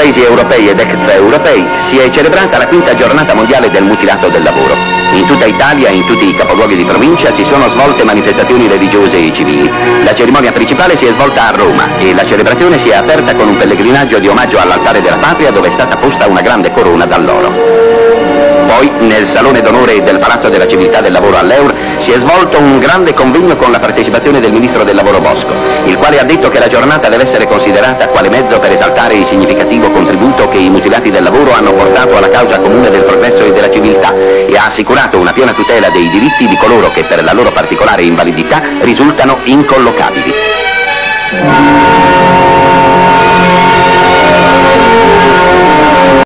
Paesi europei ed extraeuropei si è celebrata la quinta giornata mondiale del mutilato del lavoro. In tutta Italia e in tutti i capoluoghi di provincia si sono svolte manifestazioni religiose e civili. La cerimonia principale si è svolta a Roma e la celebrazione si è aperta con un pellegrinaggio di omaggio all'altare della patria dove è stata posta una grande corona d'alloro. Poi, nel Salone d'Onore del Palazzo della Civiltà del Lavoro all'Eur, si è svolto un grande convegno con la partecipazione del Ministro del Lavoro Bosco, il quale ha detto che la giornata deve essere considerata quale mezzo per esaltare il significativo che i mutilati del lavoro hanno portato alla causa comune del progresso e della civiltà e ha assicurato una piena tutela dei diritti di coloro che per la loro particolare invalidità risultano incollocabili.